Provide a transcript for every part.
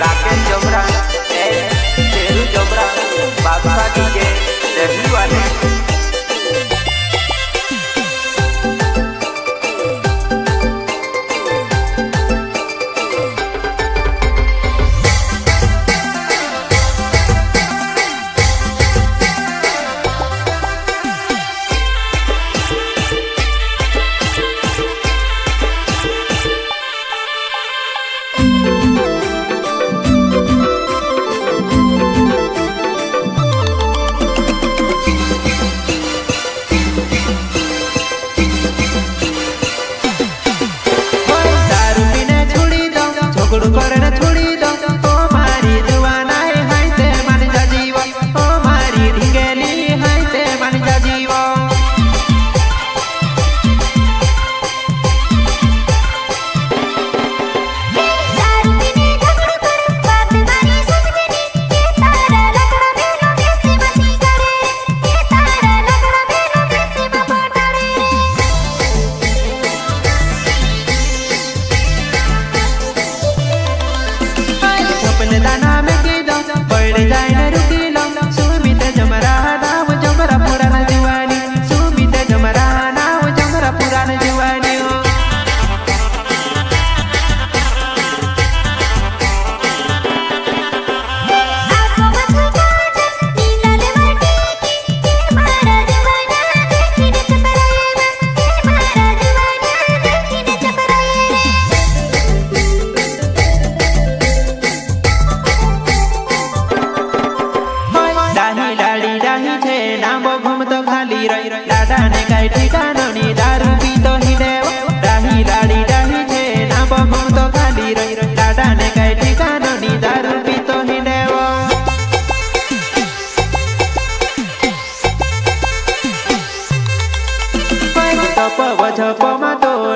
રાકેશ જબરા ને તેરુ જબરા બાબા ડીજે જાય ડાણી દારૂ પીતો હિડેવ ડાહી દાડી ડાહી છે ના બહુ તો ખાલી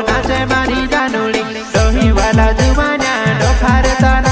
નાચે મારી જાનુડી દોહી વાલા જુવાના ડોફાર તારા